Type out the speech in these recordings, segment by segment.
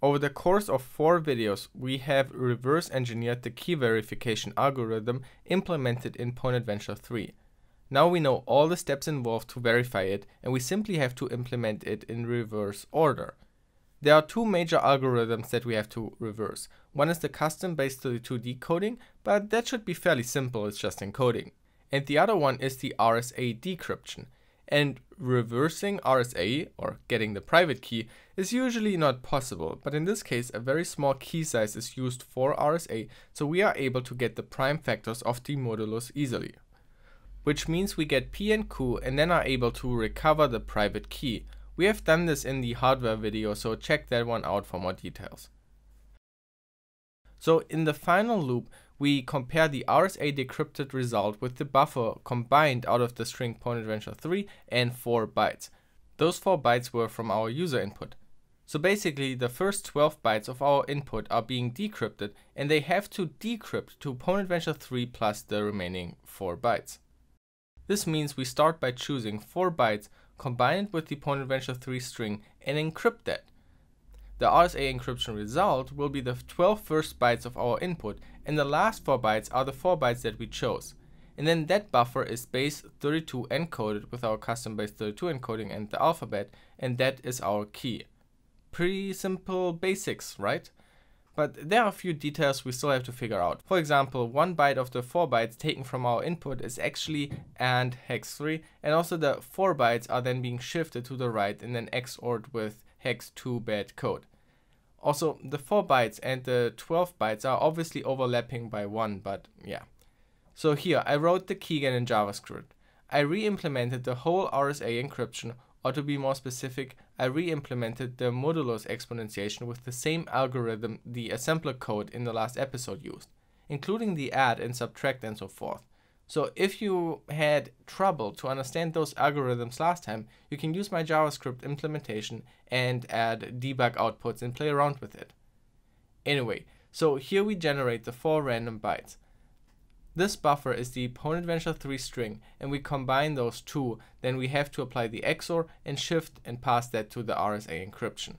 Over the course of four videos, we have reverse engineered the key verification algorithm implemented in PwnAdventure 3. Now we know all the steps involved to verify it and we simply have to implement it in reverse order. There are two major algorithms that we have to reverse. One is the custom base32 decoding, but that should be fairly simple, it's just encoding. And the other one is the RSA decryption. And reversing RSA, or getting the private key, is usually not possible, but in this case a very small key size is used for RSA, so we are able to get the prime factors of the modulus easily. Which means we get P and Q and then are able to recover the private key. We have done this in the hardware video, so check that one out for more details. So in the final loop, we compare the RSA decrypted result with the buffer combined out of the string point PwnAdventure 3 and 4 bytes. Those 4 bytes were from our user input. So basically the first 12 bytes of our input are being decrypted and they have to decrypt to PwnAdventure 3 plus the remaining 4 bytes. This means we start by choosing 4 bytes, combine it with the PwnAdventure 3 string and encrypt that. The RSA encryption result will be the 12 first bytes of our input and the last 4 bytes are the 4 bytes that we chose. And then that buffer is base 32 encoded with our custom base 32 encoding and the alphabet and that is our key. Pretty simple basics, right? But there are a few details we still have to figure out. For example, one byte of the 4 bytes taken from our input is actually AND hex 3 and also the 4 bytes are then being shifted to the right and then XORed with hex 2 bad code. Also, the 4 bytes and the 12 bytes are obviously overlapping by 1, but yeah. So here, I wrote the keygen in JavaScript. I re-implemented the whole RSA encryption, or to be more specific, I re-implemented the modulus exponentiation with the same algorithm the assembler code in the last episode used, including the add and subtract and so forth. So if you had trouble to understand those algorithms last time, you can use my JavaScript implementation and add debug outputs and play around with it. Anyway, so here we generate the four random bytes. This buffer is the PwnAdventure 3 string and we combine those two, then we have to apply the XOR and shift and pass that to the RSA encryption.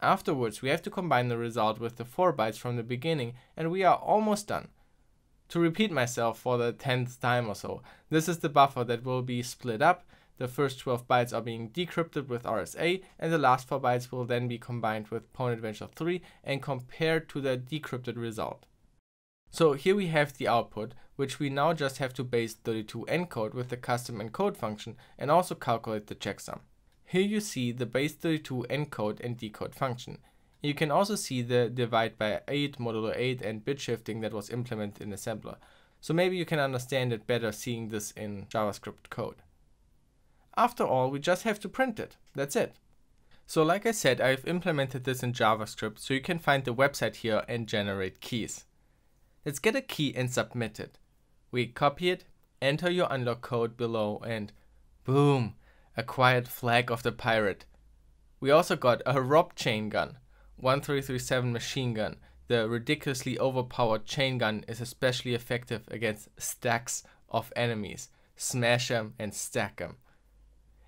Afterwards, we have to combine the result with the 4 bytes from the beginning and we are almost done. To repeat myself for the 10th time or so, this is the buffer that will be split up, the first 12 bytes are being decrypted with RSA and the last 4 bytes will then be combined with PwnAdventure 3 and compared to the decrypted result. So here we have the output, which we now just have to base 32 encode with the custom encode function and also calculate the checksum. Here you see the base 32 encode and decode function. You can also see the divide by 8 modulo 8 and bit shifting that was implemented in assembler. So maybe you can understand it better seeing this in JavaScript code. After all, we just have to print it. That's it. So like I said, I've implemented this in JavaScript so you can find the website here and generate keys. Let's get a key and submit it. We copy it, enter your unlock code below and boom, acquired flag of the pirate. We also got a ROP chain gun. 1337 machine gun. The ridiculously overpowered chain gun is especially effective against stacks of enemies. Smash them and stack them.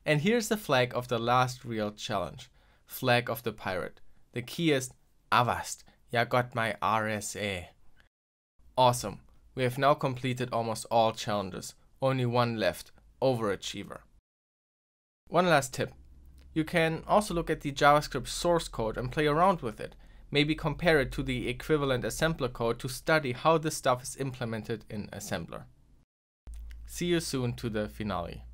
And here's the flag of the last real challenge. Flag of the pirate. The key is Avast. Ya got my RSA. Awesome. We have now completed almost all challenges. Only one left. Overachiever. One last tip. You can also look at the JavaScript source code and play around with it. Maybe compare it to the equivalent assembler code to study how this stuff is implemented in assembler. See you soon to the finale.